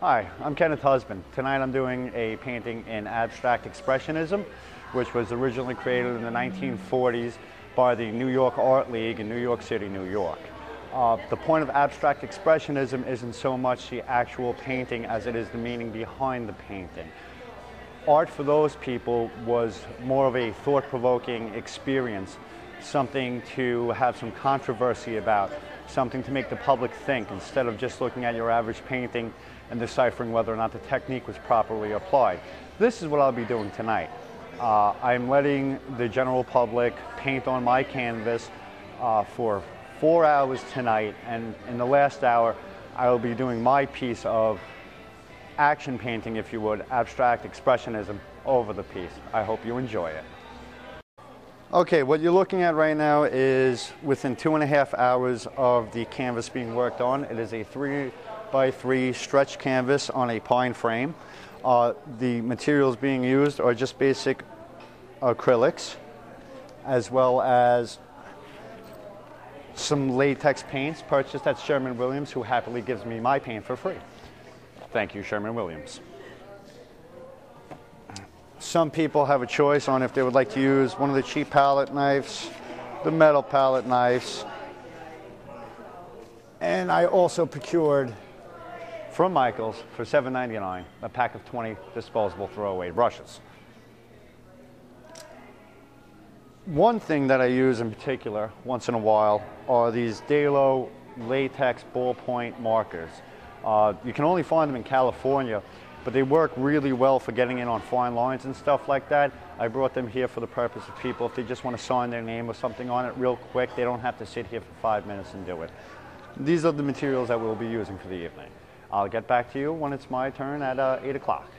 Hi, I'm Kenneth Husband. Tonight I'm doing a painting in abstract expressionism, which was originally created in the 1940s by the New York Art League in New York City, New York. Uh, the point of abstract expressionism isn't so much the actual painting as it is the meaning behind the painting. Art for those people was more of a thought-provoking experience, something to have some controversy about, something to make the public think instead of just looking at your average painting and deciphering whether or not the technique was properly applied. This is what I'll be doing tonight. Uh, I'm letting the general public paint on my canvas uh, for four hours tonight and in the last hour I will be doing my piece of action painting, if you would, abstract expressionism over the piece. I hope you enjoy it. Okay, what you're looking at right now is within two and a half hours of the canvas being worked on. It is a three by three stretch canvas on a pine frame. Uh, the materials being used are just basic acrylics as well as some latex paints purchased at Sherman Williams who happily gives me my paint for free. Thank you, Sherwin-Williams. Some people have a choice on if they would like to use one of the cheap palette knives, the metal palette knives, and I also procured from Michaels for $7.99 a pack of 20 disposable throwaway brushes. One thing that I use in particular once in a while are these Dalo latex ballpoint markers. Uh, you can only find them in California, but they work really well for getting in on fine lines and stuff like that. I brought them here for the purpose of people, if they just want to sign their name or something on it real quick, they don't have to sit here for five minutes and do it. These are the materials that we'll be using for the evening. I'll get back to you when it's my turn at uh, 8 o'clock.